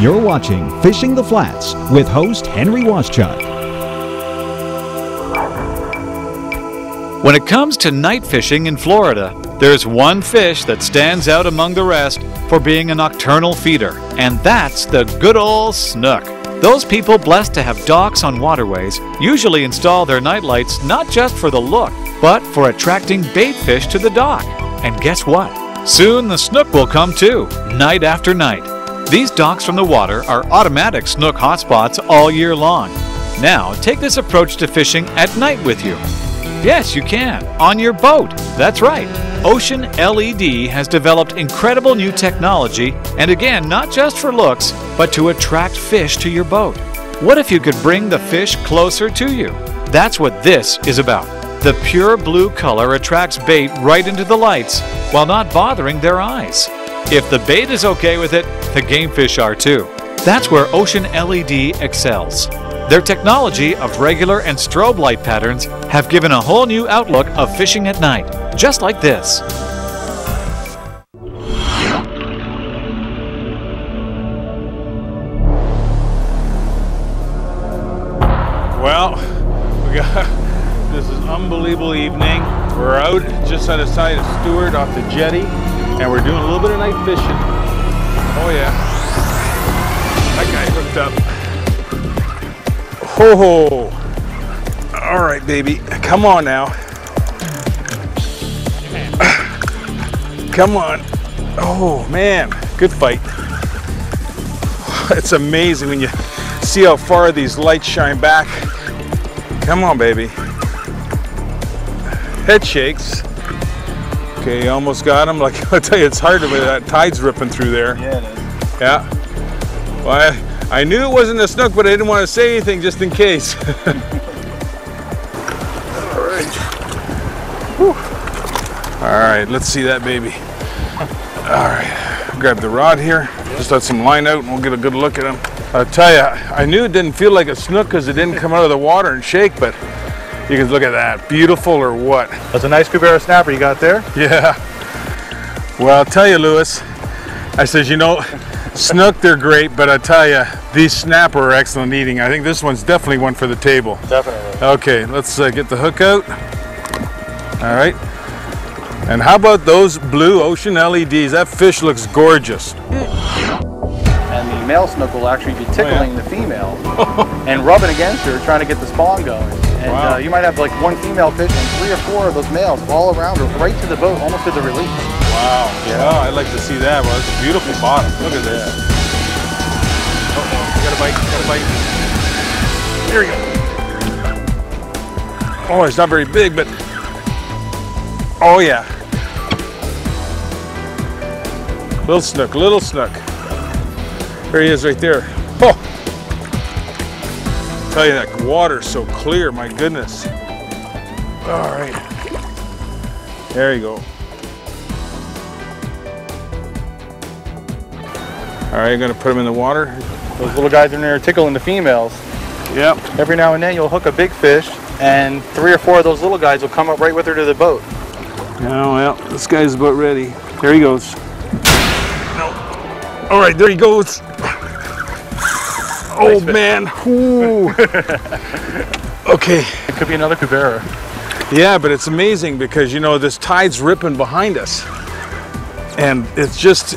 You're watching Fishing the Flats with host Henry Waszcuk. When it comes to night fishing in Florida, there's one fish that stands out among the rest for being a nocturnal feeder, and that's the good old snook. Those people blessed to have docks on waterways usually install their nightlights not just for the look, but for attracting bait fish to the dock. And guess what? Soon the snook will come too, night after night. These docks from the water are automatic snook hotspots all year long. Now, take this approach to fishing at night with you. Yes, you can, on your boat. That's right. Ocean LED has developed incredible new technology, and again, not just for looks, but to attract fish to your boat. What if you could bring the fish closer to you? That's what this is about. The pure blue color attracts bait right into the lights while not bothering their eyes. If the bait is okay with it, the game fish are too. That's where Ocean LED excels. Their technology of regular and strobe light patterns have given a whole new outlook of fishing at night, just like this. Well, we got this is unbelievable evening. We're out just outside of Stuart off the jetty, and we're doing a little bit of night fishing. Oh yeah, that guy hooked up. Ho ho! All right, baby, come on now. Come on. Oh man, good fight. It's amazing when you see how far these lights shine back. Come on, baby. Head shakes. Okay, you almost got him. Like I tell you, it's hard to that tide's ripping through there. Yeah, it is. Yeah. Well, I, I knew it wasn't a snook, but I didn't want to say anything just in case. All right. Whew. All right, let's see that baby. All right, grab the rod here. Just let some line out and we'll get a good look at him. I'll tell you, I knew it didn't feel like a snook because it didn't come out of the water and shake, but you can look at that. Beautiful or what? That's a nice Cubera snapper you got there. Yeah. Well, I'll tell you, Lewis. I says, you know, snook, they're great, but I tell you, these snapper are excellent eating. I think this one's definitely one for the table. Definitely. Okay, let's uh, get the hook out. All right. And how about those blue ocean LEDs? That fish looks gorgeous. And the male snook will actually be tickling yeah. the female and rubbing against her, trying to get the spawn going. And Wow. uh, you might have like one female fish and three or four of those males all around her, right to the boat, almost to the release. Wow. Yeah. Oh, I'd like to see that. Well, it's a beautiful bottom. Look at this. Uh-oh, got a bite, got a bite. There we go. Oh, it's not very big, but oh yeah. Little snook, little snook. There he is right there. Oh! Tell you that water's so clear, my goodness. All right. There you go. All right, I'm gonna put them in the water. Those little guys in there tickling the females. Yep. Every now and then you'll hook a big fish and three or four of those little guys will come up right with her to the boat. Oh, well, this guy's about ready. There he goes. No. All right, there he goes. Oh, man. Ooh. okay. It could be another Cubera. Yeah, but it's amazing because, you know, this tide's ripping behind us. And it's just,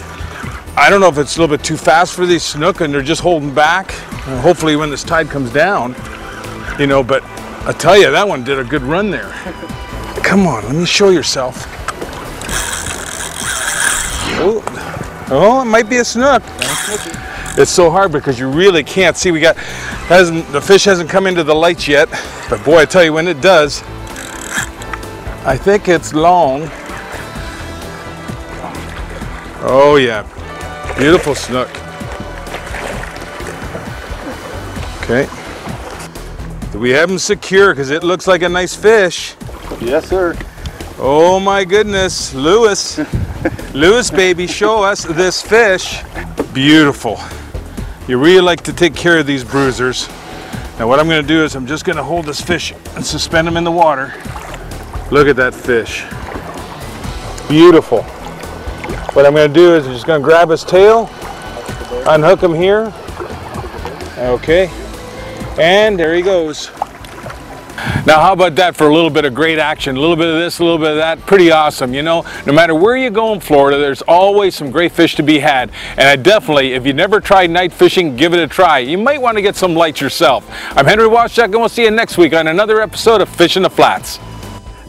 I don't know if it's a little bit too fast for these snook and they're just holding back. And hopefully when this tide comes down, you know, but I tell you, that one did a good run there. Come on, let me show yourself. Oh, oh it might be a snook. It's so hard because you really can't see. We got hasn't the fish hasn't come into the lights yet, but boy, I tell you when it does, I think it's long. Oh yeah, beautiful snook. Okay. Do we have him secure? Because it looks like a nice fish. Yes, sir. Oh my goodness, Lewis. Lewis, baby, show us this fish. Beautiful. You really like to take care of these bruisers. Now what I'm gonna do is I'm just gonna hold this fish and suspend him in the water. Look at that fish. Beautiful. What I'm gonna do is I'm just gonna grab his tail Unhook him here. Okay. And there he goes. Now, how about that for a little bit of great action? A little bit of this, a little bit of that. Pretty awesome. You know, no matter where you go in Florida, there's always some great fish to be had. And I definitely, if you've never tried night fishing, give it a try. You might want to get some lights yourself. I'm Henry Waszcuk, and we'll see you next week on another episode of Fishing the Flats.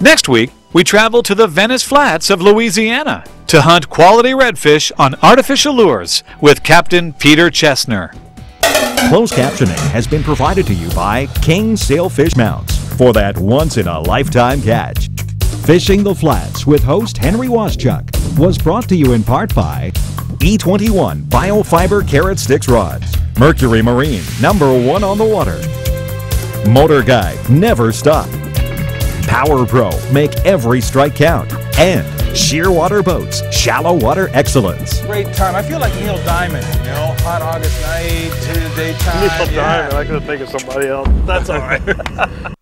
Next week, we travel to the Venice Flats of Louisiana to hunt quality redfish on artificial lures with Captain Peter Chesner. Closed captioning has been provided to you by King Sailfish Mounts for that once in a lifetime catch. Fishing the Flats with host Henry Waszcuk was brought to you in part by E21 Biofiber Carrot Stix Rods, Mercury Marine, number one on the water. Motor Guide, never stop. Power Pro, make every strike count. And Shearwater Boats, shallow water excellence. Great time. I feel like Neil Diamond, you know, hot August night, Tuesday time. Neil Diamond, I could think of somebody else. That's all right.